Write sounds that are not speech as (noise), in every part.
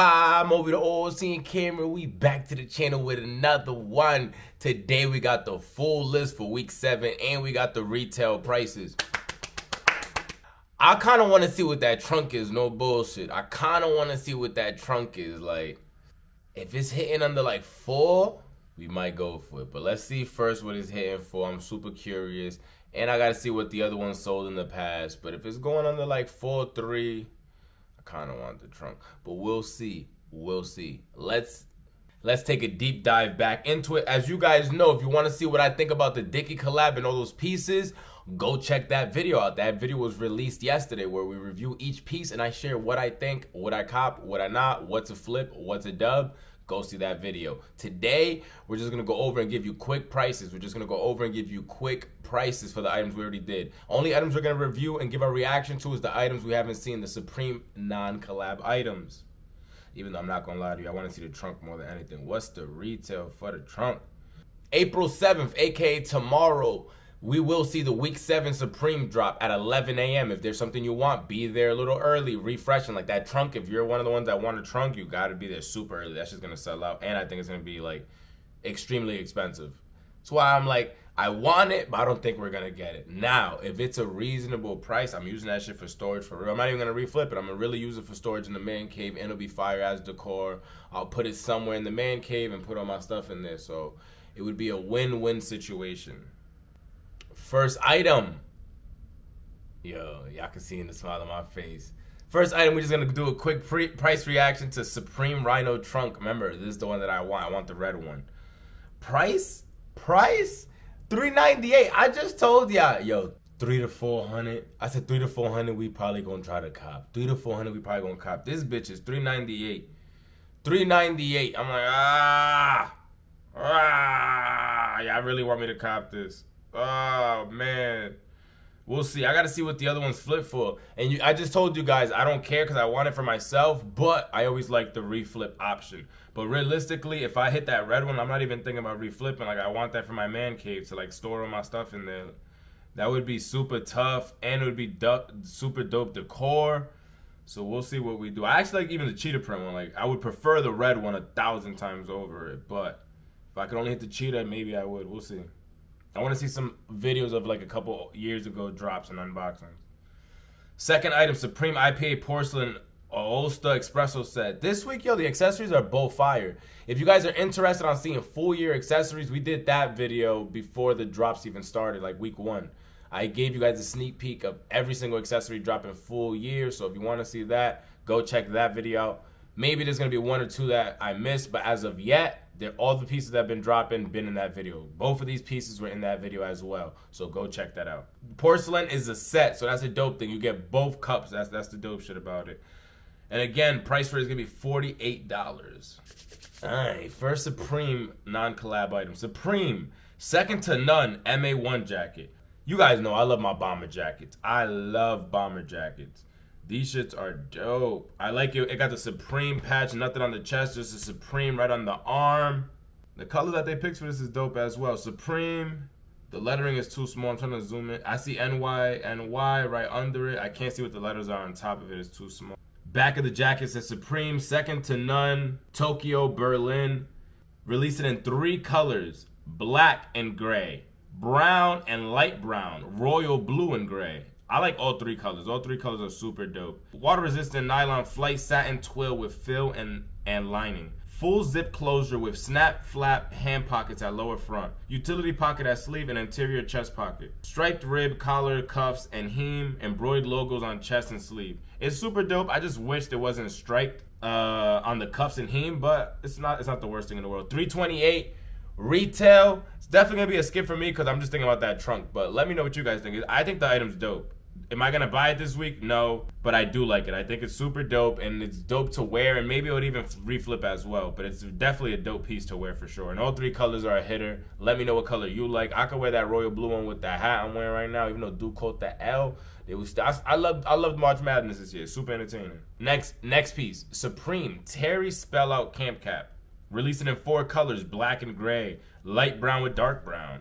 Hi, I'm over the All Seeing Camera. We back to the channel with another one. Today we got the full list for week seven and we got the retail prices. I kind of want to see what that trunk is, no bullshit. I kind of want to see what that trunk is. Like, if it's hitting under like four, we might go for it. But let's see first what it's hitting for. I'm super curious. And I got to see what the other one sold in the past. But if it's going under like four, three, kind of want the trunk, but we'll see. We'll see. Let's let's take a deep dive back into it. As you guys know, if you want to see what I think about the Dicky collab and all those pieces, go check that video out. That video was released yesterday where we review each piece and I share what I think, what I cop, what I not, what's a flip, what's a dub go see that video. Today, we're just gonna go over and give you quick prices. We're just gonna go over and give you quick prices for the items we already did. Only items we're gonna review and give a reaction to is the items we haven't seen, the Supreme non-collab items. Even though I'm not gonna lie to you, I wanna see the trunk more than anything. What's the retail for the trunk? April 7th, aka tomorrow, we will see the week seven Supreme drop at 11 a.m. If there's something you want, be there a little early, refreshing. Like that trunk, if you're one of the ones that want a trunk, you got to be there super early. That's just to sell out. And I think it's to be like extremely expensive. That's why I'm like, I want it, but I don't think we're to get it. Now, if it's a reasonable price, I'm using that shit for storage for real. I'm not even to reflip it. I'm to really use it for storage in the man cave and it'll be fire as decor. I'll put it somewhere in the man cave and put all my stuff in there. So it would be a win win situation. First item. Yo, y'all can see in the smile on my face. First item, we're just gonna do a quick pre- price reaction to Supreme Rhino Trunk. Remember, this is the one that I want. I want the red one. Price? Price? 398. I just told y'all, yo, three to four hundred. I said three to four hundred. We probably gonna try to cop. Three to four hundred. We probably gonna cop. This bitch is 398. 398. I'm like, ah, ah. Y'all really want me to cop this? Oh man. We'll see. I got to see what the other ones flip for. And you, I just told you guys, I don't care because I want it for myself, but I always like the reflip option. But realistically, if I hit that red one, I'm not even thinking about reflipping. Like, I want that for my man cave to, like, store all my stuff in there. That would be super tough, and it would be du- super dope decor. So we'll see what we do. I actually like even the cheetah print one. Like, I would prefer the red one a thousand times over it. But if I could only hit the cheetah, maybe I would. We'll see. I want to see some videos of like a couple years ago drops and unboxings. Second item, Supreme IPA Porcelain Ulster Espresso set. This week, yo, the accessories are both fire. If you guys are interested on seeing full year accessories, we did that video before the drops even started, like week one. I gave you guys a sneak peek of every single accessory dropping full year. So if you want to see that, go check that video out. Maybe there's gonna be one or two that I missed, but as of yet, all the pieces that have been dropping been in that video. Both of these pieces were in that video as well. So go check that out. Porcelain is a set, so that's a dope thing. You get both cups. That's that's the dope shit about it. And again, price for it is gonna be forty-eight dollars. Alright, first Supreme non-collab item. Supreme, second to none, MA1 jacket. You guys know I love my bomber jackets. I love bomber jackets. These shits are dope. I like it. It got the Supreme patch, nothing on the chest, just a Supreme right on the arm. The color that they picked for this is dope as well. Supreme. The lettering is too small. I'm trying to zoom in. I see NY, NY right under it. I can't see what the letters are on top of it. It's too small. Back of the jacket says Supreme, second to none, Tokyo, Berlin. Released it in three colors, black and gray, brown and light brown, royal blue and gray. I like all three colors. All three colors are super dope. Water resistant nylon flight satin twill with fill and, and lining. Full zip closure with snap flap hand pockets at lower front. Utility pocket at sleeve and interior chest pocket. Striped rib, collar, cuffs, and hem. Embroidered logos on chest and sleeve. It's super dope. I just wish there wasn't striped uh, on the cuffs and hem, but it's not. It's not the worst thing in the world. 328 retail. It's definitely gonna be a skip for me because I'm just thinking about that trunk. But let me know what you guys think. I think the item's dope. Am I gonna buy it this week? No, but I do like it. I think it's super dope and it's dope to wear, and maybe it would even reflip as well. But it's definitely a dope piece to wear for sure. And all three colors are a hitter. Let me know what color you like. I could wear that royal blue one with that hat I'm wearing right now, even though Duke caught the L. It was I, I love I loved March Madness this year. Super entertaining. Next next piece, Supreme Terry Spell Out Camp Cap, releasing in four colors: black and gray, light brown with dark brown,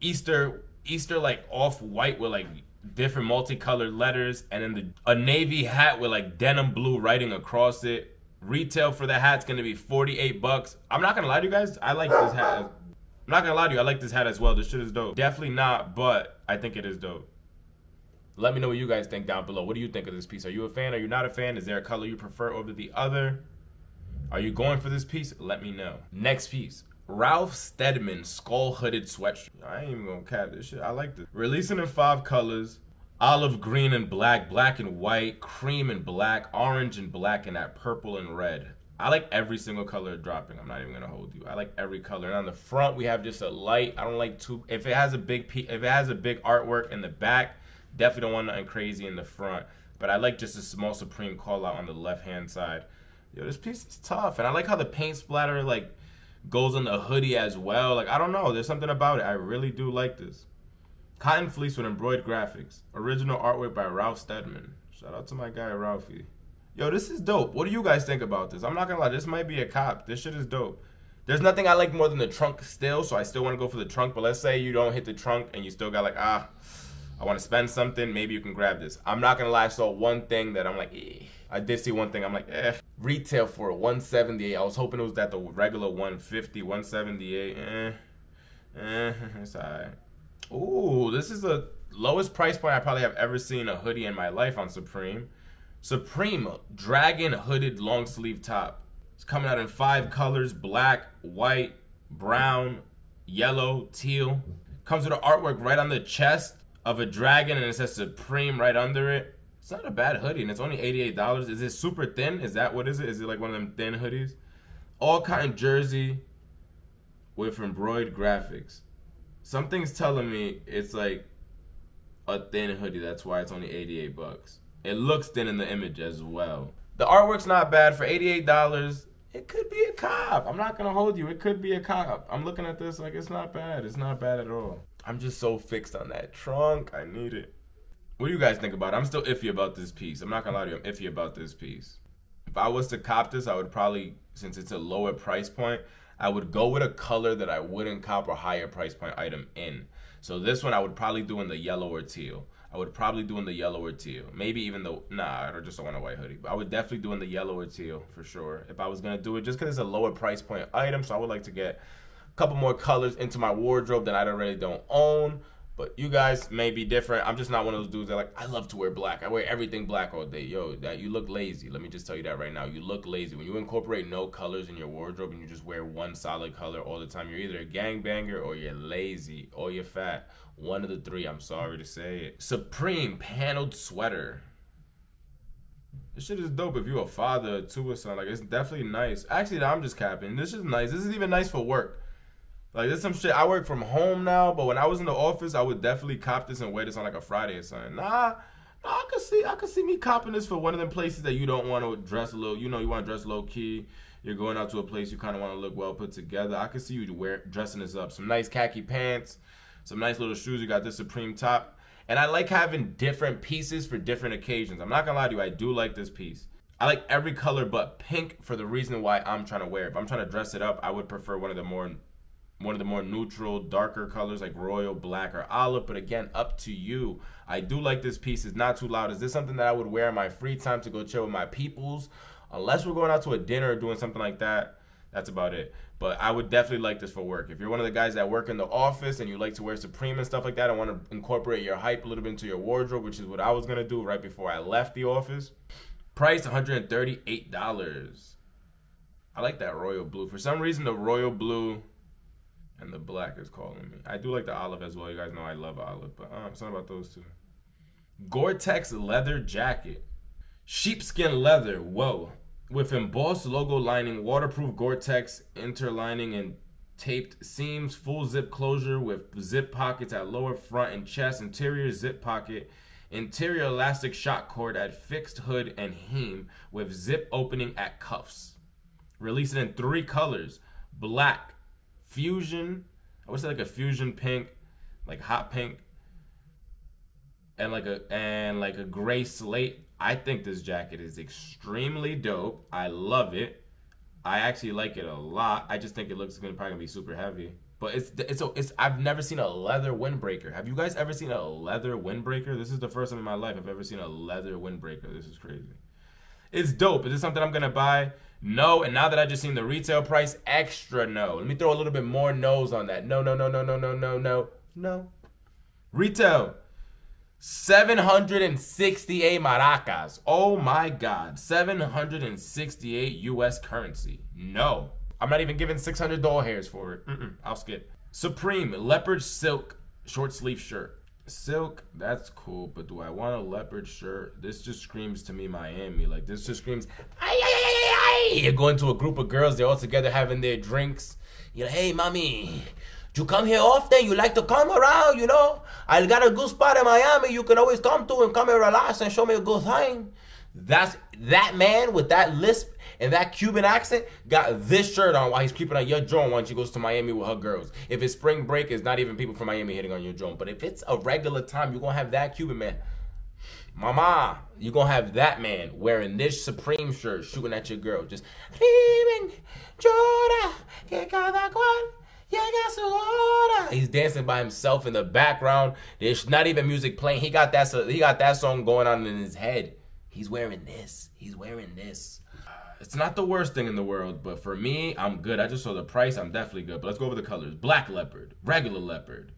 Easter Easter like off white with like different multicolored letters, and then the, a navy hat with like denim blue writing across it. Retail for the hat's gonna be 48 bucks. I'm not gonna lie to you guys, I like this hat. I'm not gonna lie to you, I like this hat as well. This shit is dope. Definitely not, but I think it is dope. Let me know what you guys think down below. What do you think of this piece? Are you a fan? Are you not a fan? Is there a color you prefer over the other? Are you going for this piece? Let me know. Next piece. Ralph Steadman skull hooded sweatshirt. I ain't even gonna cap this shit. I like this. Releasing in five colors olive green and black, black and white, cream and black, orange and black, and that purple and red. I like every single color dropping. I'm not even gonna hold you. I like every color. And on the front, we have just a light. I don't like too. If it has a big, if it has a big artwork in the back, definitely don't want nothing crazy in the front. But I like just a small Supreme call out on the left hand side. Yo, this piece is tough, and I like how the paint splatter like goes on the hoodie as well. Like, I don't know. There's something about it. I really do like this. Cotton fleece with embroidered graphics. Original artwork by Ralph Steadman. Shout out to my guy, Ralphie. Yo, this is dope. What do you guys think about this? I'm not gonna lie, this might be a cop. This shit is dope. There's nothing I like more than the trunk still, so I still want to go for the trunk. But let's say you don't hit the trunk and you still got like, ah, I want to spend something. Maybe you can grab this. I'm not gonna lie, I saw one thing that I'm like, eh. I did see one thing. I'm like, eh. Retail for 178. I was hoping it was that the regular 150, 178. Eh, eh, (laughs) it's alright. Ooh, this is the lowest price point I probably have ever seen a hoodie in my life on Supreme. Supreme Dragon Hooded Long Sleeve Top. It's coming out in five colors: black, white, brown, yellow, teal. Comes with an artwork right on the chest of a dragon, and it says Supreme right under it. It's not a bad hoodie, and it's only $88. Is it super thin? Is that what is it? Is it like one of them thin hoodies? All cotton jersey with embroidered graphics. Something's telling me it's like a thin hoodie. That's why it's only 88 bucks. It looks thin in the image as well. The artwork's not bad for $88. It could be a cop. I'm not gonna hold you. It could be a cop. I'm looking at this like it's not bad. It's not bad at all. I'm just so fixed on that trunk. I need it. What do you guys think about it? I'm still iffy about this piece. I'm not gonna lie to you, I'm iffy about this piece. If I was to cop this, I would probably, since it's a lower price point, I would go with a color that I wouldn't cop a higher price point item in. So this one I would probably do in the yellow or teal. I would probably do in the yellow or teal. Maybe even the nah, I just don't want a white hoodie. But I would definitely do in the yellow or teal for sure. If I was gonna do it, just because it's a lower price point item, so I would like to get couple more colors into my wardrobe that I don't really don't own. But you guys may be different. I'm just not one of those dudes that like I love to wear black. I wear everything black all day. Yo, that you look lazy. Let me just tell you that right now. You look lazy when you incorporate no colors in your wardrobe and you just wear one solid color all the time. You're either a gangbanger or you're lazy or you're fat. One of the three. I'm sorry to say it. Supreme paneled sweater. This shit is dope if you're a father to a son. Like it's definitely nice. Actually, I'm just capping. This is nice. This is even nice for work. Like there's some shit. I work from home now, but when I was in the office, I would definitely cop this and wear this on like a Friday or something. Nah, nah, I could see, I could see me copping this for one of them places that you don't want to dress a little. You know, you want to dress low key. You're going out to a place you kind of want to look well put together. I could see you wear dressing this up. Some nice khaki pants, some nice little shoes. You got this Supreme top, and I like having different pieces for different occasions. I'm not gonna lie to you, I do like this piece. I like every color but pink for the reason why I'm trying to wear it. If I'm trying to dress it up, I would prefer one of the more one of the more neutral, darker colors like royal black or olive. But again, up to you. I do like this piece. It's not too loud. Is this something that I would wear in my free time to go chill with my peoples? Unless we're going out to a dinner or doing something like that, that's about it. But I would definitely like this for work. If you're one of the guys that work in the office and you like to wear Supreme and stuff like that, I want to incorporate your hype a little bit into your wardrobe, which is what I was gonna do right before I left the office. Price $138. I like that royal blue. For some reason, the royal blue and the black is calling me. I do like the olive as well. You guys know I love olive, but um, something about those two. Gore-Tex leather jacket, sheepskin leather. Whoa, with embossed logo lining, waterproof Gore-Tex interlining and taped seams, full zip closure with zip pockets at lower front and chest, interior zip pocket, interior elastic shock cord at fixed hood and hem with zip opening at cuffs. Releasing in three colors: black, fusion. I would say like a fusion pink, like hot pink, and like a and like a gray slate. I think this jacket is extremely dope. I love it. I actually like it a lot. I just think it looks gonna probably gonna be super heavy. But it's it's so it's I've never seen a leather windbreaker. Have you guys ever seen a leather windbreaker? This is the first time in my life I've ever seen a leather windbreaker. This is crazy. It's dope. Is this something I'm gonna buy? No, and now that I just seen the retail price, extra no. Let me throw a little bit more no's on that. No, no, no, no, no, no, no, no, no. Retail, 768 maracas. Oh my God, 768 US currency. No, I'm not even giving 600 doll hairs for it. Mm-mm, I'll skip. Supreme leopard silk short sleeve shirt. Silk, that's cool, but do I want a leopard shirt? This just screams to me Miami. Like this just screams, ay, ay, ay, ay, You're going to a group of girls, they're all together having their drinks. You're like, hey, mommy, you come here often? You like to come around, you know? I got a good spot in Miami you can always come to and come and relax and show me a good time. That's that man with that lisp and that Cuban accent got this shirt on while he's creeping on your drone once she goes to Miami with her girls. If it's spring break, it's not even people from Miami hitting on your drone. But if it's a regular time, you're gonna have that Cuban man. Mama, you're gonna have that man wearing this Supreme shirt shooting at your girl. Just He's dancing by himself in the background. There's not even music playing. He got that he got that song going on in his head. He's wearing this. He's wearing this. It's not the worst thing in the world, but for me, I'm good. I just saw the price. I'm definitely good. But let's go over the colors. Black leopard, regular leopard,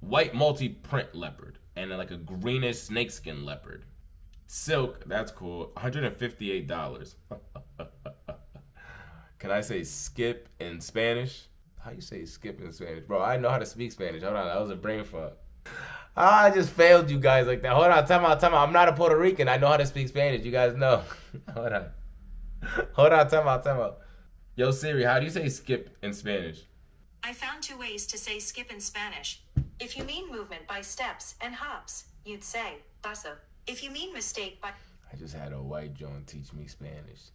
white multi-print leopard, and like a greenish snakeskin leopard. Silk, that's cool. $158. (laughs) Can I say skip in Spanish? How you say skip in Spanish? Bro, I know how to speak Spanish. Hold on, that was a brain fuck. Ah, I just failed you guys like that. Hold on, time out, time out. I'm not a Puerto Rican. I know how to speak Spanish. You guys know. (laughs) Hold on. Hold on, time out, time out. Yo, Siri, how do you say skip in Spanish? I found two ways to say skip in Spanish. If you mean movement by steps and hops, you'd say paso. If you mean mistake by. I just had a white Joan teach me Spanish.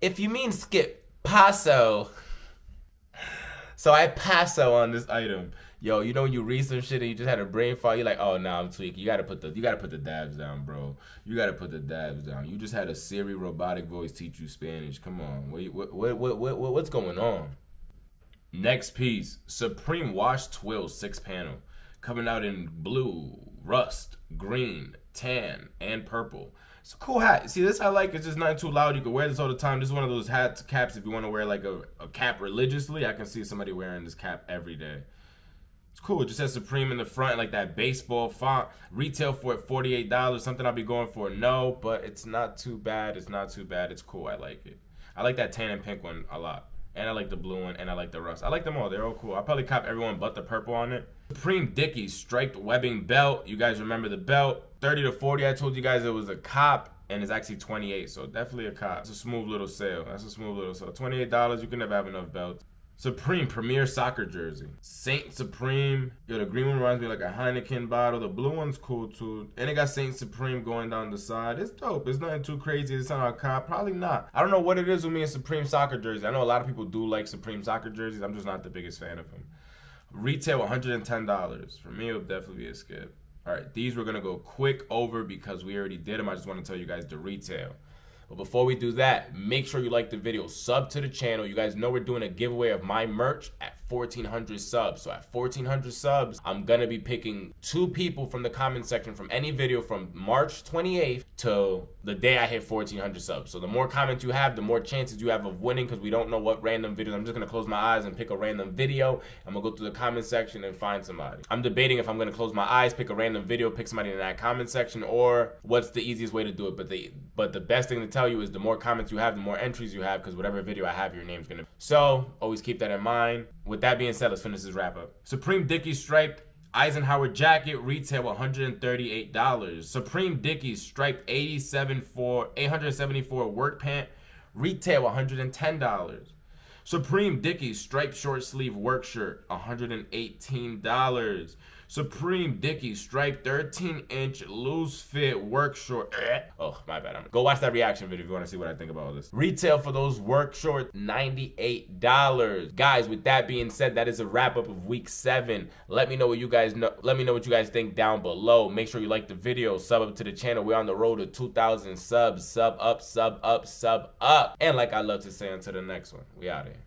If you mean skip, paso. So I paso on this item yo, you know you read some shit and you just had a brain fog, you're like, oh no, nah, I'm tweaking. You gotta put the you gotta put the dabs down, bro. You gotta put the dabs down. You just had a Siri robotic voice teach you Spanish. Come on, what what what what, what what's going on? Next piece, Supreme Wash Twill six panel, coming out in blue, rust, green, tan, and purple. It's a cool hat. See, this I like. It's just not too loud. You can wear this all the time. This is one of those hats, caps. If you want to wear like a, a cap religiously, I can see somebody wearing this cap every day. It's cool. It just says Supreme in the front, like that baseball font. Retail for it $48. Something I'll be going for. No, but it's not too bad. It's not too bad. It's cool. I like it. I like that tan and pink one a lot. And I like the blue one, and I like the rust. I like them all. They're all cool. I probably cop everyone but the purple on it. Supreme Dickies striped webbing belt. You guys remember the belt? 30 to 40. I told you guys it was a cop, and it's actually 28. So definitely a cop. It's a smooth little sale. That's a smooth little sale. $28. You can never have enough belts. Supreme Premier Soccer Jersey. Saint Supreme. Yo, the green one reminds me like a Heineken bottle. The blue one's cool too. And it got Saint Supreme going down the side. It's dope. It's nothing too crazy. It's not a cop. Probably not. I don't know what it is with me and Supreme Soccer Jersey. I know a lot of people do like Supreme Soccer Jerseys. I'm just not the biggest fan of them. Retail $110. For me, it would definitely be a skip. All right, these we're to go quick over because we already did them. I just want to tell you guys the retail. But before we do that, make sure you like the video, sub to the channel. You guys know we're doing a giveaway of my merch at 1400 subs. So at 1400 subs, I'm gonna be picking two people from the comment section from any video from March 28th to the day I hit 1400 subs. So the more comments you have, the more chances you have of winning because we don't know what random videos. I'm just gonna close my eyes and pick a random video. I'm gonna go through the comment section and find somebody. I'm debating if I'm gonna close my eyes, pick a random video, pick somebody in that comment section, or what's the easiest way to do it. But the but the best thing to tell you is the more comments you have, the more entries you have, because whatever video I have, your name's gonna. So always keep that in mind. With that being said, let's finish this wrap up. Supreme Dickies striped Eisenhower jacket retail $138. Supreme Dickies striped 87 for 874 work pant retail $110. Supreme Dickies striped short sleeve work shirt $118. Supreme Dickies striped 13 inch loose fit work short. Eh? Oh, my bad. I'm... Go watch that reaction video if you want to see what I think about all this. Retail for those work shorts, $98. Guys, with that being said, that is a wrap up of week seven. Let me know what you guys know. Let me know what you guys think down below. Make sure you like the video, sub up to the channel. We're on the road to 2,000 subs. Sub up, sub up, sub up. And like I love to say, until the next one, we out here.